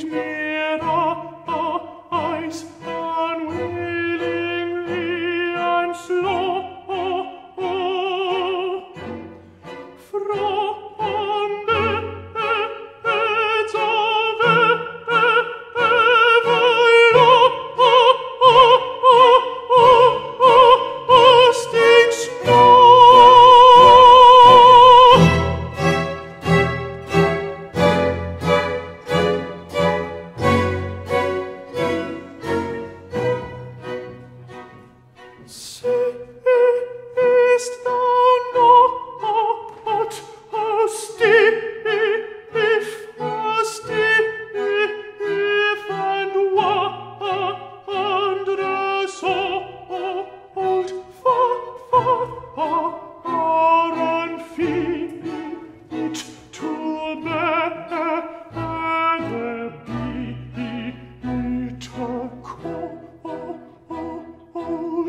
judgment.